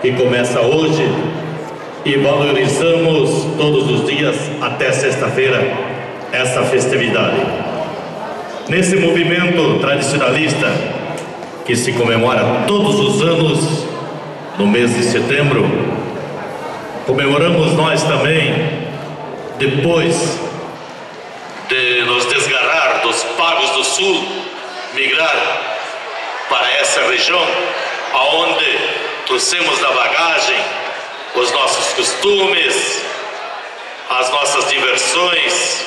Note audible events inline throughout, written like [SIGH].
que começa hoje e valorizamos todos os dias até sexta-feira essa festividade. Nesse movimento tradicionalista que se comemora todos os anos no mês de setembro, comemoramos nós também depois de nos desgarrar dos pagos do sul, migrar para essa região, aonde trouxemos da bagagem os nossos costumes, as nossas diversões,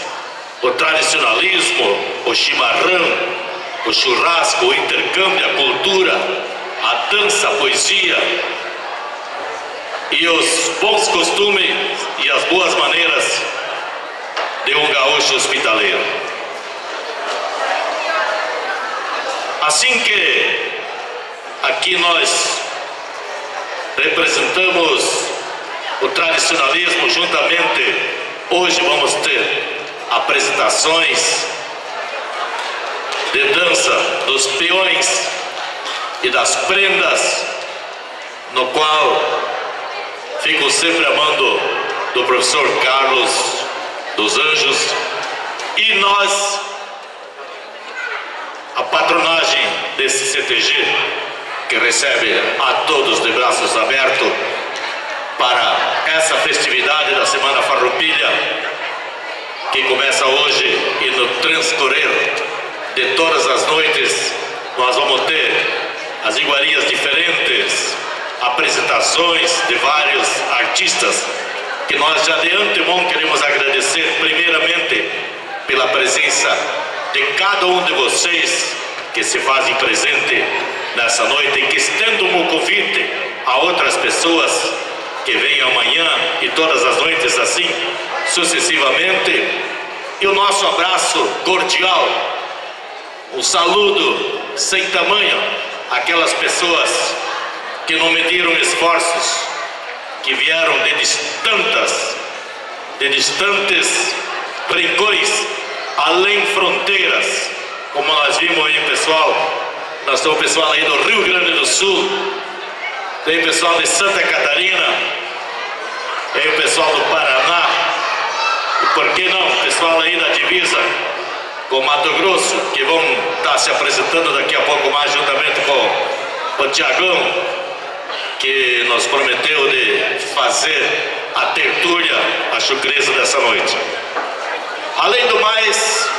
o tradicionalismo, o chimarrão, o churrasco, o intercâmbio, a cultura, a dança, a poesia e os bons costumes e as boas maneiras de um gaúcho hospitaleiro. Assim que aqui nós representamos o tradicionalismo juntamente, hoje vamos ter apresentações de dança dos peões e das prendas, no qual fico sempre amando do professor Carlos dos Anjos. E nós a patronagem desse CTG, que recebe a todos de braços abertos para essa festividade da Semana Farroupilha, que começa hoje e no transcorrer de todas as noites nós vamos ter as iguarias diferentes, apresentações de vários artistas que nós já de antemão queremos agradecer primeiramente pela presença de cada um de vocês que se fazem presente nessa noite e que estendam o convite a outras pessoas que venham amanhã e todas as noites assim, sucessivamente. E o nosso abraço cordial, o saludo sem tamanho àquelas pessoas que não mediram esforços, que vieram de distantes, de distantes rincões além fronteiras, como nós vimos aí, pessoal. Nós temos pessoal aí do Rio Grande do Sul, tem pessoal de Santa Catarina, tem o pessoal do Paraná, e por que não, pessoal aí da divisa com Mato Grosso, que vão estar se apresentando daqui a pouco mais juntamente com o Tiagão, que nos prometeu de fazer a tertúlia, a chucreza dessa noite. Além do mais,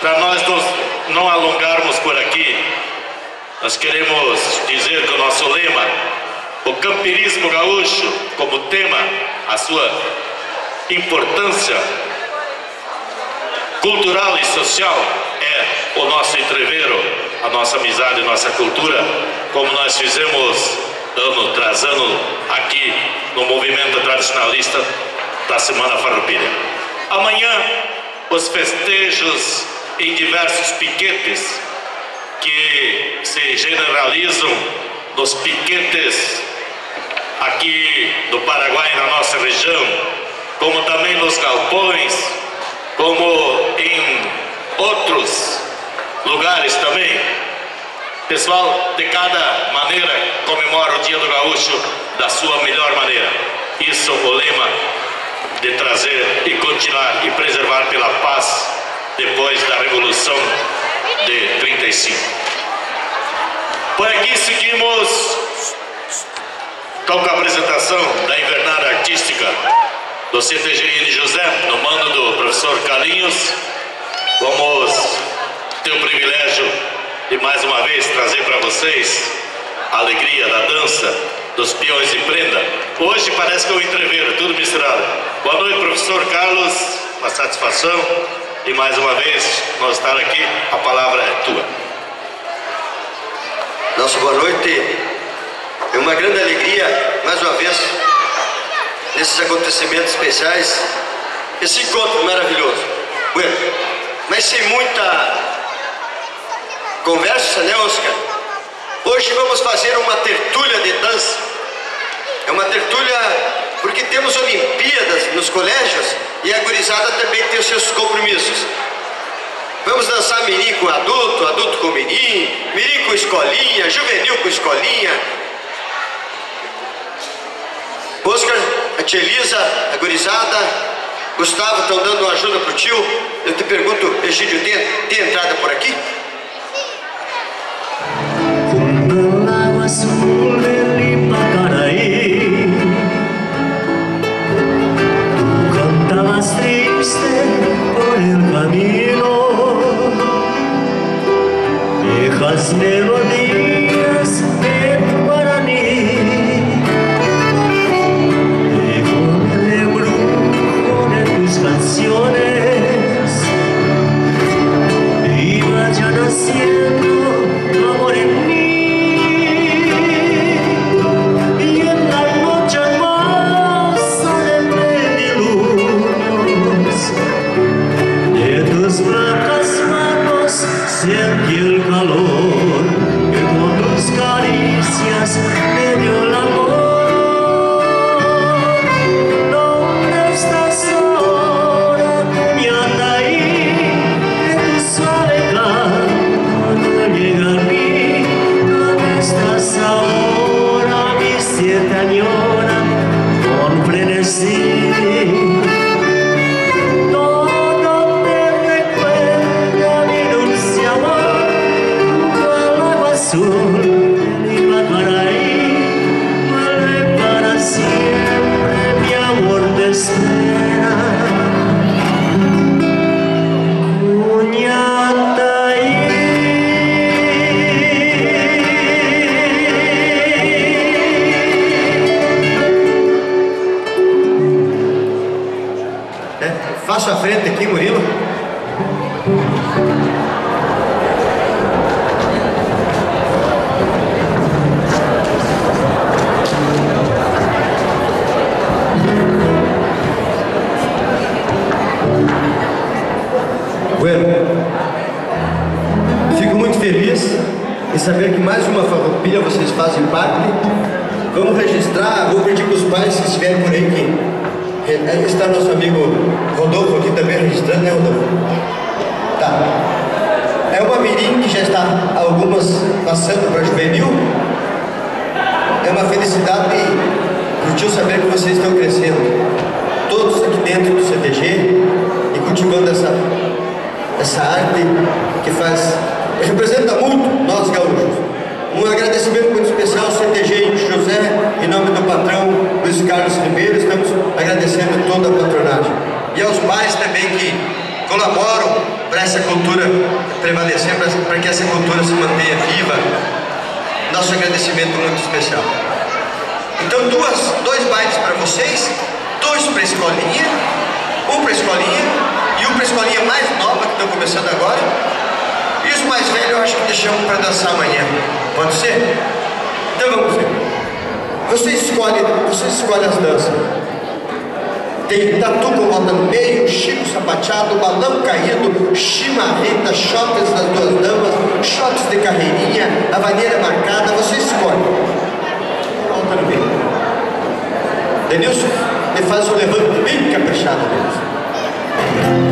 para nós não alongarmos por aqui, nós queremos dizer que o nosso lema, o campirismo gaúcho, como tema, a sua importância cultural e social é o nosso entreveiro, a nossa amizade, a nossa cultura, como nós fizemos ano tras ano aqui no movimento tradicionalista da Semana Farroupilha. Amanhã, os festejos em diversos piquetes que se generalizam nos piquetes aqui do Paraguai, na nossa região, como também nos galpões, como em outros lugares também. Pessoal, de cada maneira, comemora o Dia do Gaúcho da sua melhor maneira. Isso é o lema de trazer e continuar e preservar pela paz depois da Revolução de 35. Por aqui seguimos com a apresentação da invernada artística do CTGN José, no mando do professor Carlinhos. Vamos ter o privilégio de mais uma vez trazer para vocês a alegria da dança dos peões de prenda. Hoje parece que o entreveiro, tudo misturado. Boa noite, professor Carlos, uma satisfação. E mais uma vez, nós estar aqui, a palavra é tua. Nossa boa noite. É uma grande alegria, mais uma vez, nesses acontecimentos especiais, esse encontro maravilhoso. Bueno, mas sem muita conversa, né, Oscar? Hoje vamos fazer uma tertúlia de dança. É uma tertúlia porque temos Olimpíadas nos colégios e a gurizada também tem os seus compromissos. Vamos dançar menino com adulto, adulto com menino, menino com escolinha, juvenil com escolinha. Oscar, a tia Elisa, a gurizada, Gustavo estão dando ajuda para o tio. Eu te pergunto, Egídio Dentro, vou registrar, vou pedir para os pais que estiverem por aí que eh, eh, está nosso amigo Rodolfo aqui também registrando, né Rodolfo? Tá. É uma mirim que já está algumas passando para juvenil. É uma felicidade curtir o saber que vocês estão crescendo. Todos aqui dentro do CTG e cultivando essa, essa arte que faz, representa muito nós gaúchos. Um agradecimento muito especial ao CTG José, em nome do patrão Luiz Carlos Ribeiro, estamos agradecendo toda a patronagem. E aos pais também que colaboram para essa cultura prevalecer, para que essa cultura se mantenha viva, nosso agradecimento muito especial. Então, duas, dois bailes para vocês, dois para a escolinha, um para a escolinha e um para a escolinha mais nova que estão começando agora. E os mais velhos eu acho que deixamos para dançar amanhã. Pode ser? Então vamos ver. Você escolhe, você escolhe as danças. Tem tatu com bota no meio, chico sapateado, balão caído, chimarrita, shoppers das duas damas, shots de carreirinha, avaneira marcada, você escolhe. Volta no meio. Denilson, ele faz um levante bem caprichado, Denilson.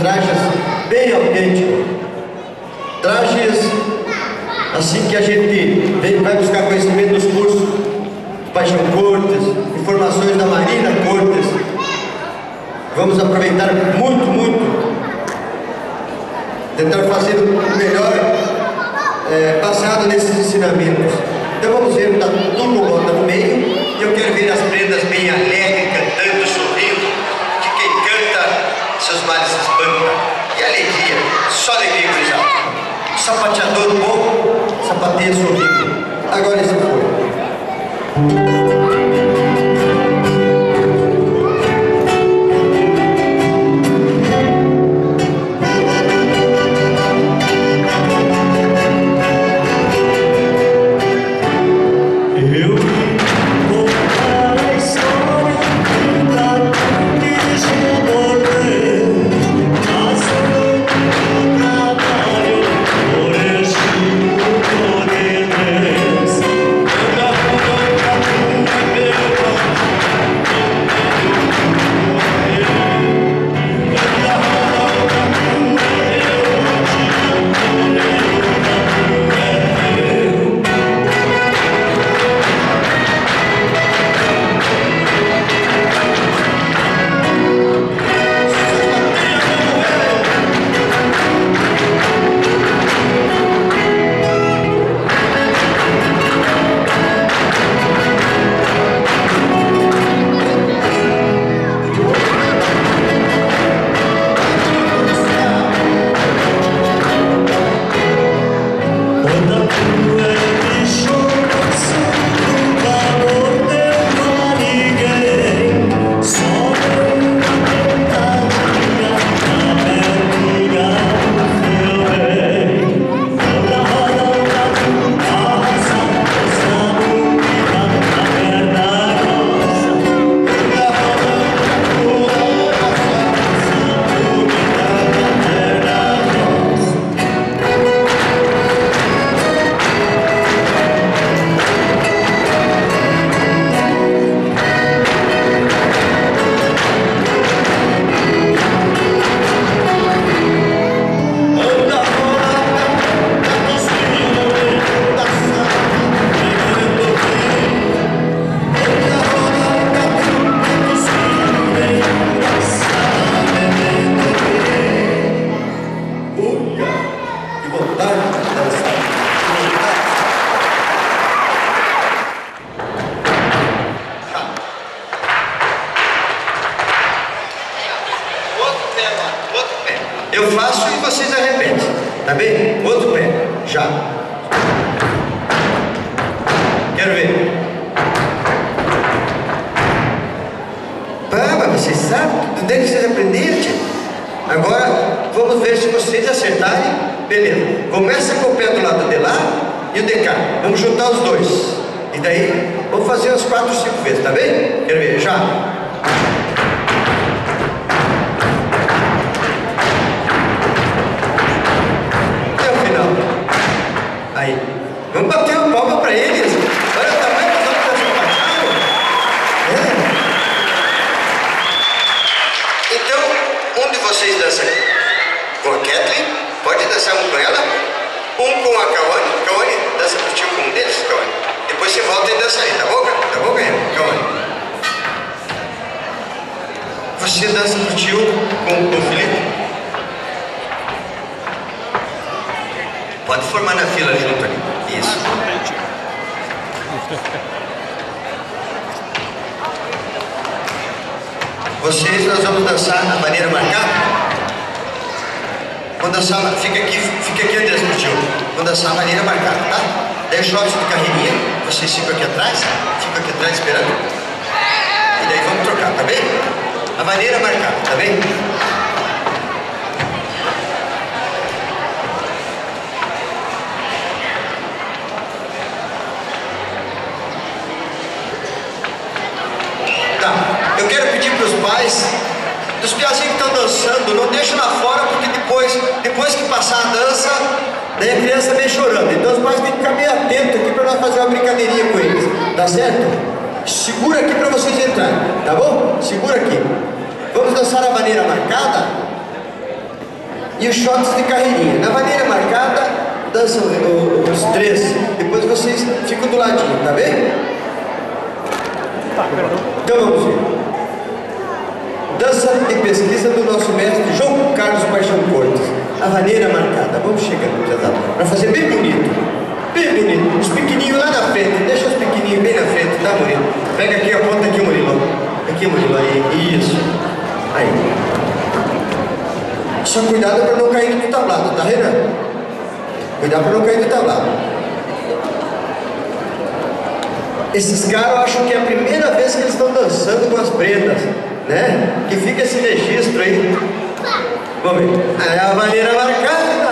Trajes bem autênticos. Trajes assim que a gente vai buscar conhecimento dos cursos Paixão Cortes, informações da Marina Cortes. Vamos aproveitar muito, muito. Tentar fazer o melhor é, baseado nesses ensinamentos. Então vamos ver, está tudo volta no meio. E eu quero ver as prendas bem alegres, cantando, sorrindo. Que quem canta, seus males se espanta. E alegria, só alegria, gurizada. Sapateador bom, sapateia sorrindo. Agora esse foi. você sabe, não deixe que vocês pendente. Agora, vamos ver se vocês acertarem. Beleza, começa com o pé do lado de lá e o de cá. Vamos juntar os dois. E daí, vamos fazer umas quatro, cinco vezes, tá bem? Quero ver, já. Você dança do tio com o Felipe? Pode formar na fila junto ali. Isso. Vocês, nós vamos dançar da maneira marcada? Vamos dançar, fica aqui, fica aqui Andrés do tio. Vamos dançar a maneira marcada, tá? 10 jogos de carreirinha, vocês ficam aqui atrás, ficam aqui atrás esperando. E daí vamos trocar, tá bem? A maneira marcada, tá bem? Tá. Eu quero pedir para os pais dos piazinhos que estão dançando, não deixem lá fora, porque depois, depois que passar a dança, daí a criança vem chorando. Então os pais têm que ficar bem atentos aqui para nós fazer uma brincadeirinha com eles. Tá certo? Segura aqui para vocês entrarem, tá bom? Segura aqui. Vamos dançar a maneira marcada e os shots de carreirinha. Na maneira marcada, dançam os três. Depois vocês ficam do ladinho, tá bem? Então vamos ver. Dança de pesquisa do nosso mestre João Carlos Paixão Cortes. A maneira marcada. Vamos chegando, para fazer bem bonito. Bem bonito. Os pequenininhos lá na frente. Deixa os pequenininhos bem na frente, tá, Murilo? Pega aqui, aponta aqui, Murilo. Aqui, Murilo, aí. Isso. Aí. Só cuidado para não cair no tablado, tá, Renan? Cuidado para não cair no tablado. Esses caras eu acho que é a primeira vez que eles estão dançando com as pretas, né? Que fica esse registro aí. Vamos ver. É a maneira marcada.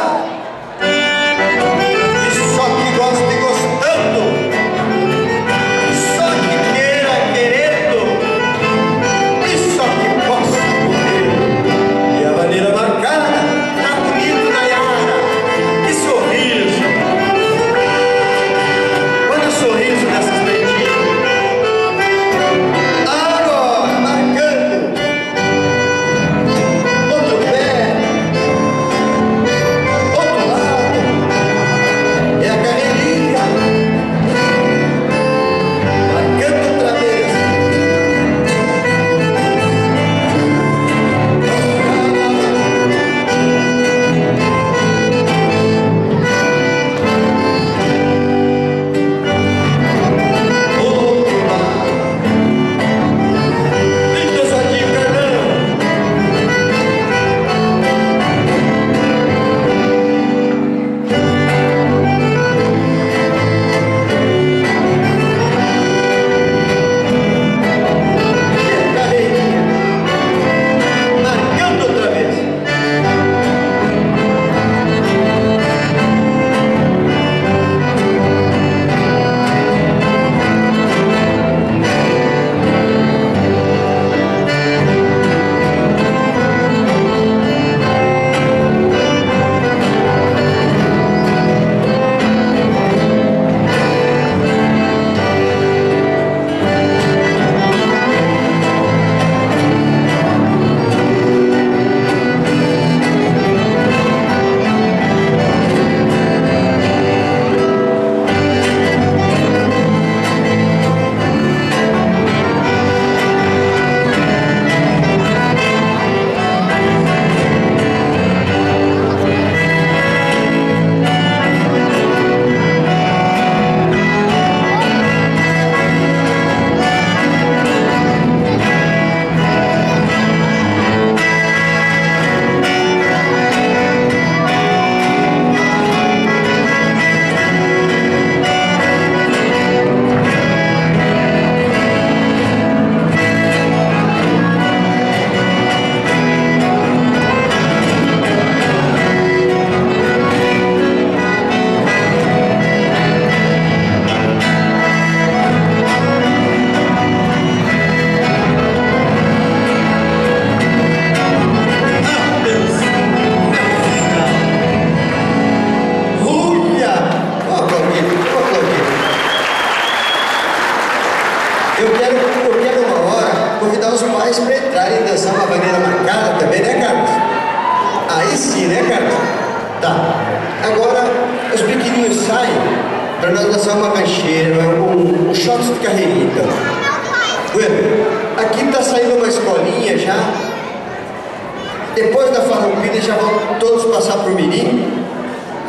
farroupilha e já vão todos passar por o menino.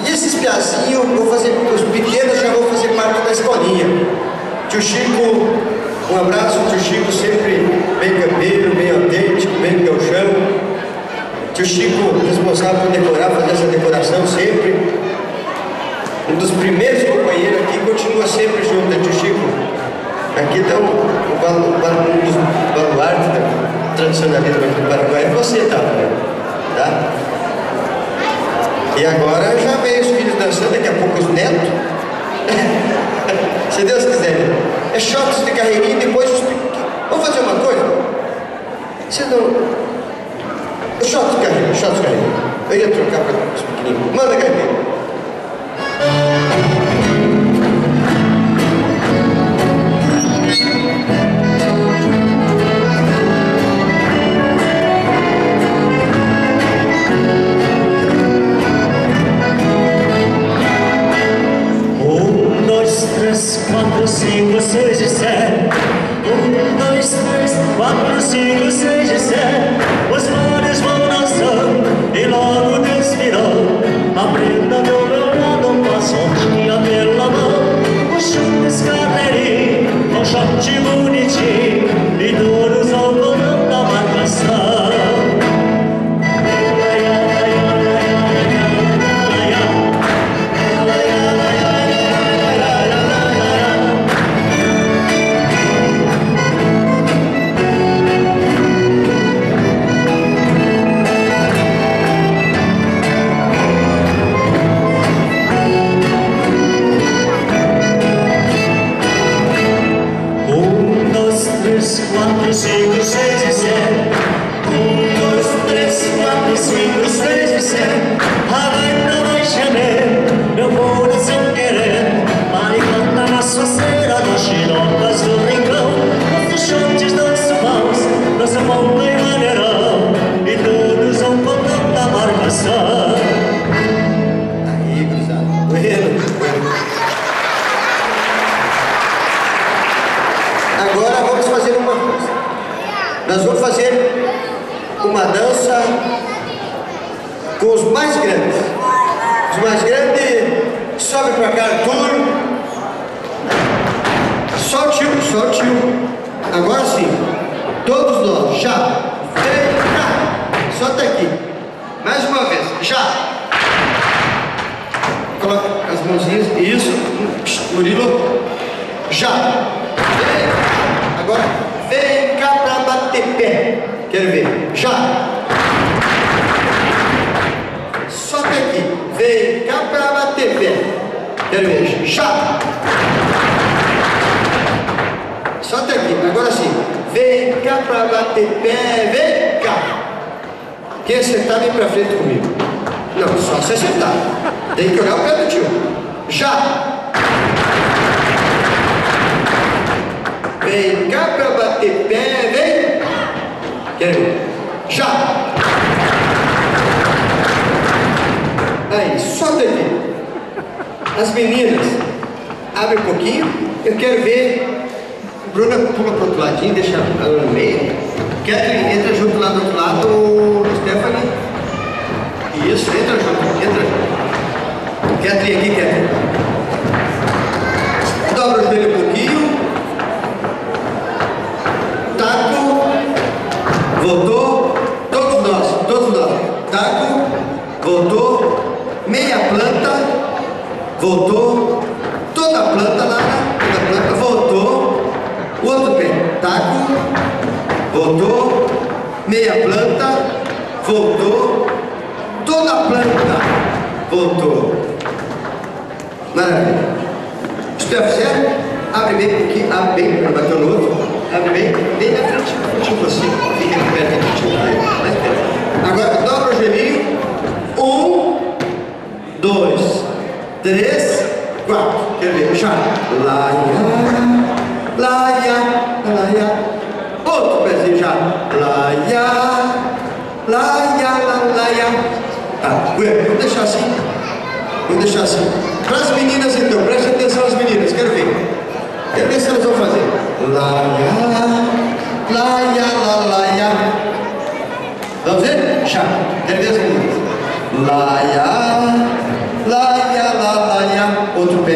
E esses piazinhos, vou fazer, os pequenos já vão fazer parte da escolinha. Tio Chico, um abraço, tio Chico sempre bem campeiro, bem autêntico, bem gauchão. Tio Chico, responsável por decorar, fazer essa decoração sempre. Um dos primeiros companheiros aqui continua sempre junto, é tio Chico. Aqui está um, dos baluartes do tradicionalismo aqui do Paraguai, é você, tá? Né? E agora já vem os filhos dançando, daqui a pouco os netos. [LAUGHS] Se Deus quiser. É shots de carreirinha e depois os. Vamos fazer uma coisa? Se não. É shots de carreirinha, shots de carreirinha. Eu ia trocar para os pequeninos. Manda carreirinha. quatro, cinco, seis e sete. Um, dois, três, quatro, cinco, seis e sete. Só o tio, só o tio. Agora sim, todos nós, já. Vem cá. Solta aqui. Mais uma vez, já. Coloca as mãozinhas. Isso. Murilo. Já. Vem. Agora, vem cá pra bater pé. Quero ver. Já. Solta aqui. Vem cá pra bater pé. Quero ver. Já. Vem cá pra bater pé. Vem cá. Quem acertar, vem pra frente comigo. Não, só se acertar. Tem que olhar o pé do tio. Já. Vem cá pra bater pé, vem. Quer ver? Já. Aí, solta aqui. As meninas, abre um pouquinho. Eu quero ver. Bruna pula pro outro ladinho, deixa ela no meio. Kathleen, entra junto lá do outro lado. Stephanie. Isso, entra junto, entra junto. Kathleen aqui, Kathleen. Dobra o joelho um pouquinho. Taco. Voltou. Todos nós, todos nós. Taco. Voltou. Meia planta. Voltou. Toda a planta lá. Toda a planta. Voltou. O outro pé. Taco. Voltou. Meia planta. Voltou. Toda a planta. Voltou. Maravilha. Se tu fizer, abre bem um pouquinho, abre bem para bater no outro. Abre bem, bem na frente, tipo assim. Fica perto aqui, tipo aí. Mais perto. Agora dobra o joelhinho. Um, dois, três, quatro. Quer ver? Já. Laia, laia, laia. Outro pezinho já. Laia, laia, la, laia. Tá, vamos deixar assim. Vamos deixar assim. Para as meninas então, preste atenção às meninas, quero ver. Quero ver se elas vão fazer. Laia, laia, la, laia. Vamos ver? Já. Quero ver as meninas. Laia, laia, la, laia. Outro pé.